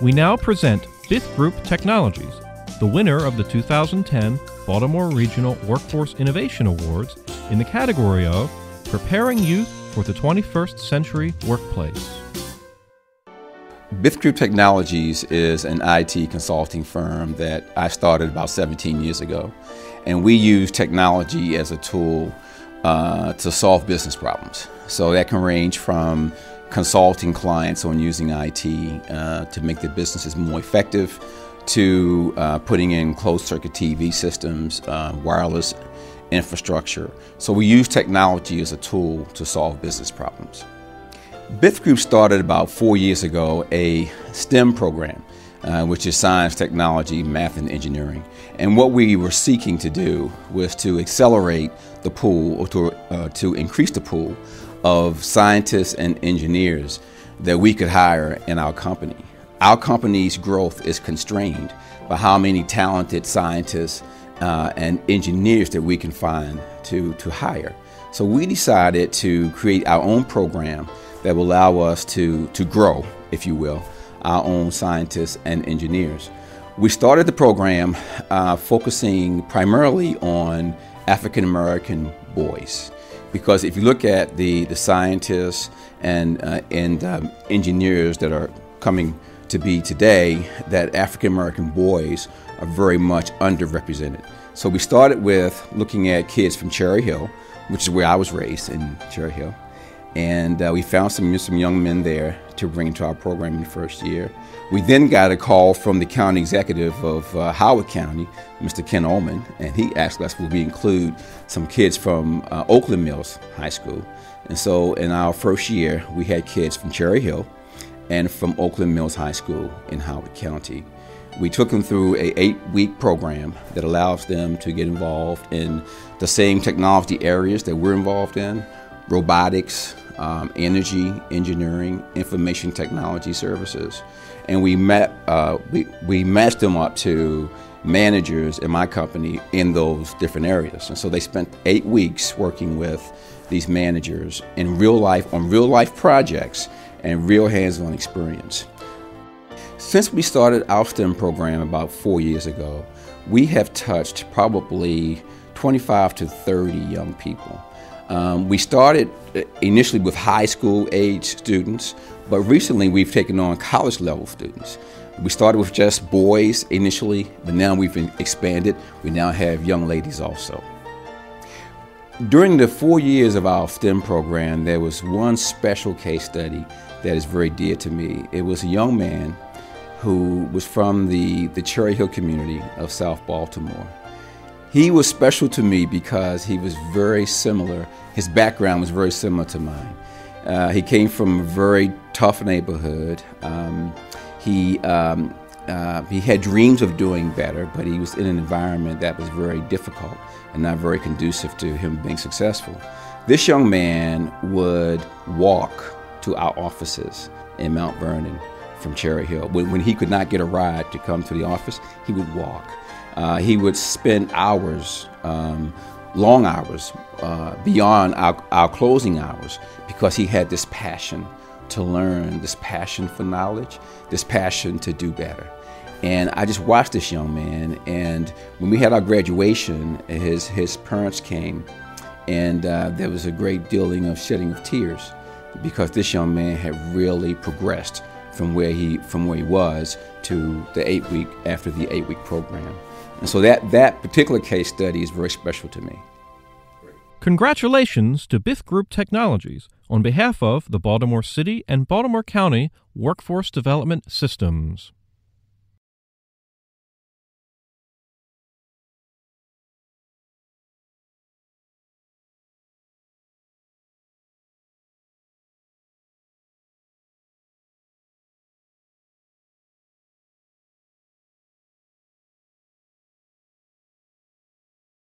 We now present Bith Group Technologies, the winner of the 2010 Baltimore Regional Workforce Innovation Awards in the category of Preparing Youth for the 21st Century Workplace. Bith Group Technologies is an IT consulting firm that I started about 17 years ago. And we use technology as a tool uh, to solve business problems. So that can range from consulting clients on using IT uh, to make their businesses more effective to uh, putting in closed circuit TV systems, uh, wireless infrastructure. So we use technology as a tool to solve business problems. Bith Group started about four years ago a STEM program, uh, which is science, technology, math, and engineering. And what we were seeking to do was to accelerate the pool, or to, uh, to increase the pool of scientists and engineers that we could hire in our company. Our company's growth is constrained by how many talented scientists uh, and engineers that we can find to, to hire. So we decided to create our own program that will allow us to, to grow, if you will, our own scientists and engineers. We started the program uh, focusing primarily on African American boys. Because if you look at the, the scientists and, uh, and um, engineers that are coming to be today, that African American boys are very much underrepresented. So we started with looking at kids from Cherry Hill, which is where I was raised in Cherry Hill. And uh, we found some, some young men there to bring into our program in the first year. We then got a call from the county executive of uh, Howard County, Mr. Ken Ulman, and he asked us would we include some kids from uh, Oakland Mills High School. And so in our first year, we had kids from Cherry Hill and from Oakland Mills High School in Howard County. We took them through a eight-week program that allows them to get involved in the same technology areas that we're involved in, robotics, um, energy, engineering, information technology services. And we, met, uh, we, we matched them up to managers in my company in those different areas. And so they spent eight weeks working with these managers in real life, on real life projects and real hands-on experience. Since we started our STEM program about four years ago, we have touched probably 25 to 30 young people. Um, we started uh, initially with high school age students, but recently we've taken on college level students. We started with just boys initially, but now we've expanded. We now have young ladies also. During the four years of our STEM program, there was one special case study that is very dear to me. It was a young man who was from the, the Cherry Hill community of South Baltimore. He was special to me because he was very similar. His background was very similar to mine. Uh, he came from a very tough neighborhood. Um, he um, uh, he had dreams of doing better, but he was in an environment that was very difficult and not very conducive to him being successful. This young man would walk to our offices in Mount Vernon from Cherry Hill. When, when he could not get a ride to come to the office, he would walk. Uh, he would spend hours, um, long hours, uh, beyond our, our closing hours because he had this passion to learn, this passion for knowledge, this passion to do better. And I just watched this young man, and when we had our graduation, his, his parents came, and uh, there was a great dealing of shedding of tears because this young man had really progressed from where he from where he was to the eight week after the eight week program. And so that, that particular case study is very special to me. Congratulations to Bith Group Technologies on behalf of the Baltimore City and Baltimore County Workforce Development Systems.